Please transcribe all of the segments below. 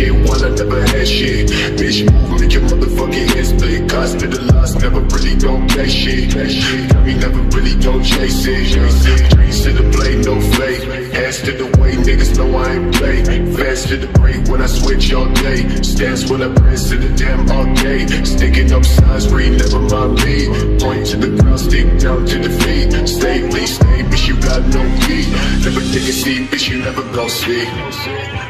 Shit I never had shit. Bitch, move, make your motherfucking head me the loss, never really don't pay shit. Got me never really don't chase it. Dreams to the play, no fake. Hands to the way, niggas know I ain't play. Fast to the break when I switch all day. Stance when I press to the damn arcade. Sticking up signs, read, never mind me. Point to the ground, stick down to the feet. Stay, please stay, bitch, you got no key. Never take a seat, bitch, you never gon' see.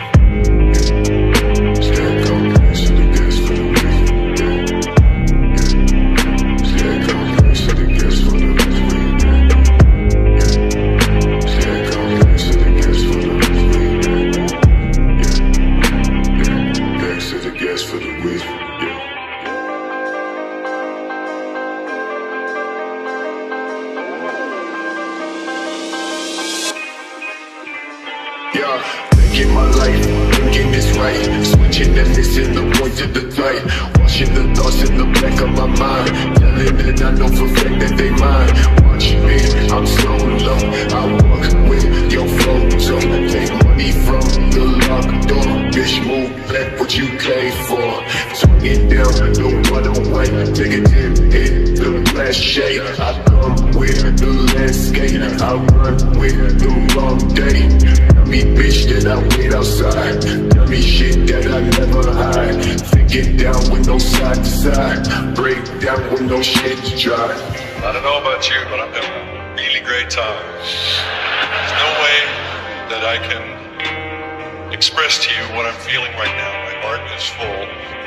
Gas for. Yeah, thinking my life, thinking this right. Switching and missing the point of the right Washing the thoughts in the back of my mind. Telling that I know for fact that they mine. Watch me, I'm so low I walk with your photo. Take money from the locked door. Bitch, move back. What you came for no a dip, hit the shade. I come with the landscape. I run with the wrong day. Me bitch that I wait outside. Tell me shit that I never hide. Thinking down with no side to side. Break down with no shit to dry I don't know about you, but I'm having a really great time. There's no way that I can express to you what I'm feeling right now. My heart is full.